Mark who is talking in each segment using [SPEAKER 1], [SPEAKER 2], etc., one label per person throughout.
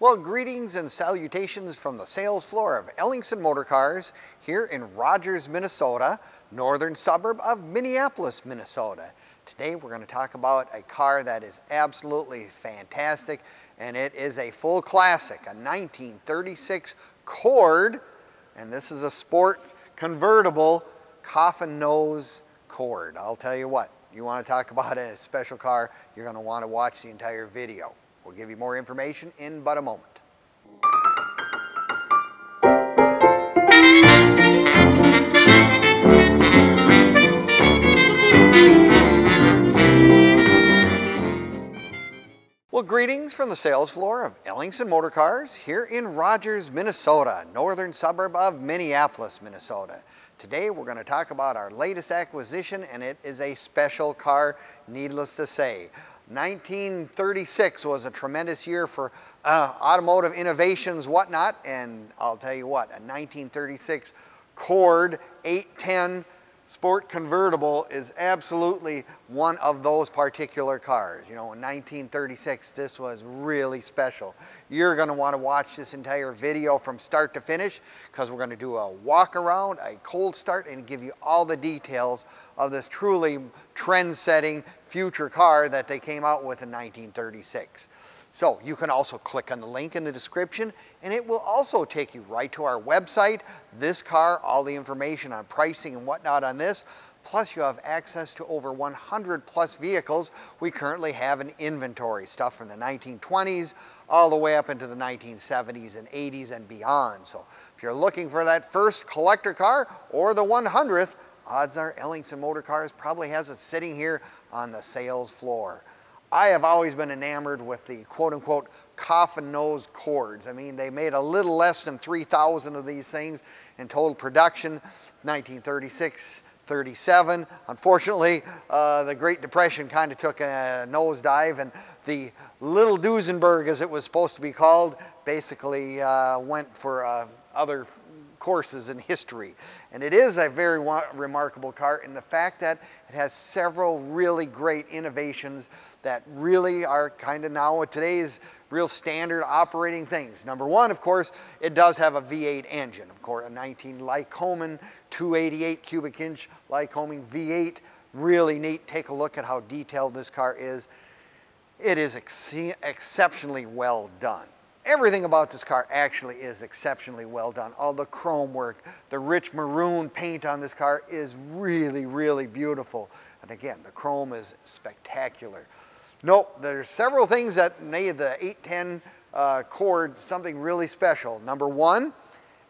[SPEAKER 1] Well, greetings and salutations from the sales floor of Ellingson Motor Cars here in Rogers, Minnesota, northern suburb of Minneapolis, Minnesota. Today we're going to talk about a car that is absolutely fantastic and it is a full classic, a 1936 Cord, and this is a sport convertible coffin nose Cord. I'll tell you what, you want to talk about a special car, you're going to want to watch the entire video. We'll give you more information in but a moment. Well, greetings from the sales floor of Ellingson Motor Cars here in Rogers, Minnesota, northern suburb of Minneapolis, Minnesota. Today we're going to talk about our latest acquisition and it is a special car, needless to say. 1936 was a tremendous year for uh, automotive innovations, whatnot, and I'll tell you what, a 1936 Cord 810 Sport Convertible is absolutely one of those particular cars. You know, in 1936, this was really special. You're gonna wanna watch this entire video from start to finish because we're gonna do a walk around, a cold start, and give you all the details of this truly trend-setting future car that they came out with in 1936. So you can also click on the link in the description and it will also take you right to our website, this car, all the information on pricing and whatnot on this. Plus you have access to over 100 plus vehicles we currently have in inventory, stuff from the 1920s all the way up into the 1970s and 80s and beyond. So if you're looking for that first collector car or the 100th, odds are Ellingson Motor Cars probably has it sitting here on the sales floor. I have always been enamored with the quote unquote coffin nose Cords. I mean, they made a little less than 3,000 of these things in total production, 1936, 37. Unfortunately, uh, the Great Depression kind of took a nosedive and the little Duesenberg, as it was supposed to be called, basically uh, went for uh, other courses in history. And it is a very remarkable car in the fact that it has several really great innovations that really are kind of now today's real standard operating things. Number one, of course, it does have a V8 engine. Of course, a 19 Lycoming 288 cubic inch Lycoming V8. Really neat. Take a look at how detailed this car is. It is ex exceptionally well done. Everything about this car actually is exceptionally well done. All the chrome work, the rich maroon paint on this car is really, really beautiful. And again, the chrome is spectacular. Nope, there's several things that made the 810 uh, Cord something really special. Number one,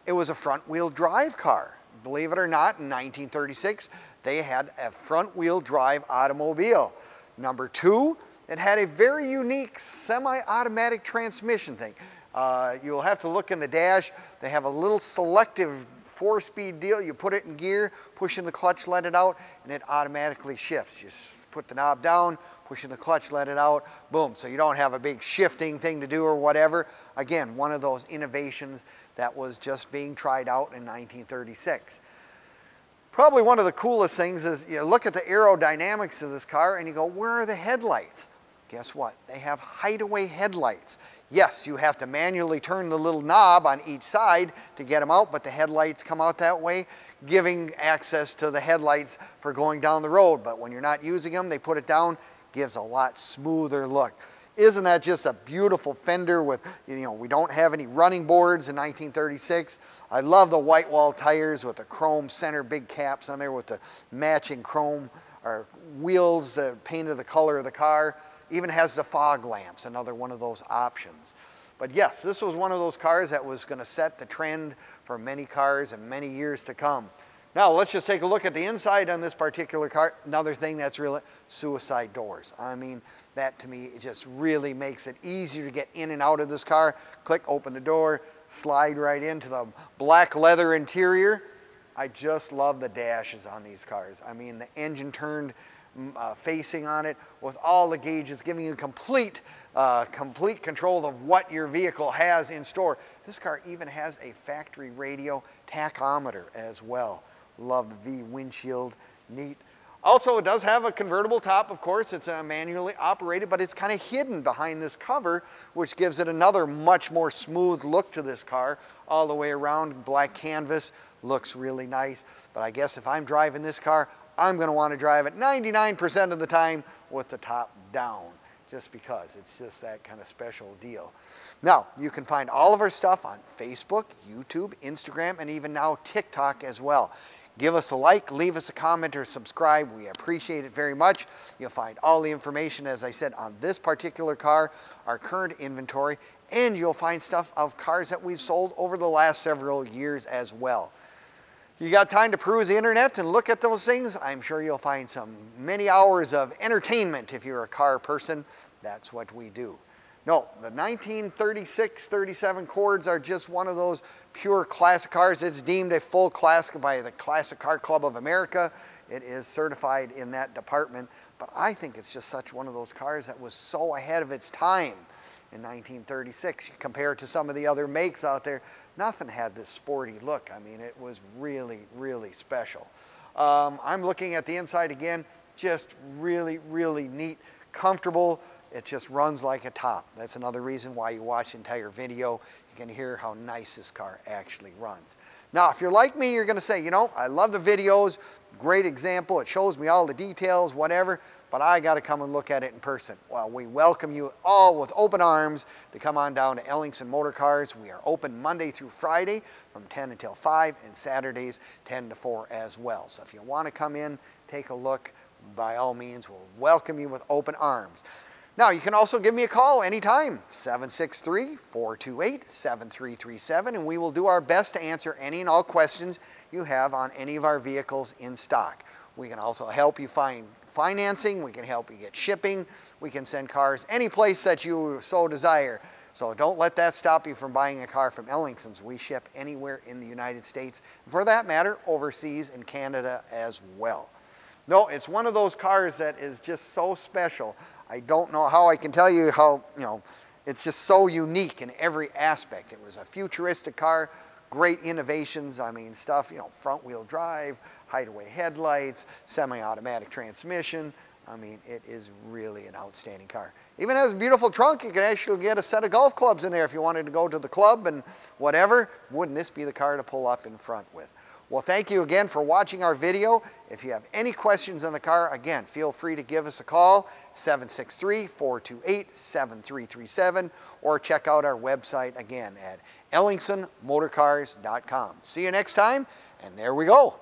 [SPEAKER 1] it was a front wheel drive car. Believe it or not, in 1936, they had a front wheel drive automobile. Number two, it had a very unique semi-automatic transmission thing. Uh, you'll have to look in the dash. They have a little selective four-speed deal. You put it in gear, push in the clutch, let it out, and it automatically shifts. You put the knob down, push in the clutch, let it out, boom. So you don't have a big shifting thing to do or whatever. Again, one of those innovations that was just being tried out in 1936. Probably one of the coolest things is you look at the aerodynamics of this car and you go, where are the headlights? Guess what? They have hideaway headlights. Yes, you have to manually turn the little knob on each side to get them out, but the headlights come out that way, giving access to the headlights for going down the road. But when you're not using them, they put it down, gives a lot smoother look. Isn't that just a beautiful fender with, you know, we don't have any running boards in 1936. I love the white wall tires with the chrome center big caps on there with the matching chrome or wheels uh, painted the color of the car. Even has the fog lamps, another one of those options. But yes, this was one of those cars that was going to set the trend for many cars and many years to come. Now let's just take a look at the inside on this particular car. Another thing that's really suicide doors. I mean, that to me just really makes it easier to get in and out of this car. Click, open the door, slide right into the black leather interior. I just love the dashes on these cars. I mean, the engine turned uh, facing on it with all the gauges, giving you complete, uh, complete control of what your vehicle has in store. This car even has a factory radio tachometer as well. Love the V windshield, neat. Also, it does have a convertible top, of course. It's uh, manually operated, but it's kind of hidden behind this cover, which gives it another much more smooth look to this car. All the way around, black canvas, looks really nice. But I guess if I'm driving this car, I'm gonna wanna drive it 99% of the time with the top down, just because it's just that kind of special deal. Now, you can find all of our stuff on Facebook, YouTube, Instagram, and even now TikTok as well. Give us a like, leave us a comment or subscribe. We appreciate it very much. You'll find all the information, as I said, on this particular car, our current inventory, and you'll find stuff of cars that we've sold over the last several years as well. You got time to peruse the internet and look at those things? I'm sure you'll find some many hours of entertainment if you're a car person. That's what we do. No, the 1936, 37 Cords are just one of those pure classic cars. It's deemed a full classic by the Classic Car Club of America. It is certified in that department, but I think it's just such one of those cars that was so ahead of its time in 1936. Compared to some of the other makes out there, nothing had this sporty look. I mean, it was really, really special. Um, I'm looking at the inside again, just really, really neat, comfortable, it just runs like a top. That's another reason why you watch the entire video. You can hear how nice this car actually runs. Now, if you're like me, you're gonna say, you know, I love the videos, great example, it shows me all the details, whatever, but I gotta come and look at it in person. Well, we welcome you all with open arms to come on down to Ellingson Motor Cars. We are open Monday through Friday from 10 until 5 and Saturdays 10 to 4 as well. So if you wanna come in, take a look, by all means, we'll welcome you with open arms. Now, you can also give me a call anytime, 763-428-7337, and we will do our best to answer any and all questions you have on any of our vehicles in stock. We can also help you find financing, we can help you get shipping, we can send cars any place that you so desire. So don't let that stop you from buying a car from Ellingson's. We ship anywhere in the United States, for that matter, overseas in Canada as well. No, it's one of those cars that is just so special. I don't know how I can tell you how, you know, it's just so unique in every aspect. It was a futuristic car, great innovations. I mean, stuff, you know, front wheel drive, hideaway headlights, semi-automatic transmission. I mean, it is really an outstanding car. Even has a beautiful trunk. You can actually get a set of golf clubs in there if you wanted to go to the club and whatever. Wouldn't this be the car to pull up in front with? Well, thank you again for watching our video. If you have any questions on the car, again, feel free to give us a call, 763-428-7337, or check out our website again at ellingsonmotorcars.com. See you next time, and there we go.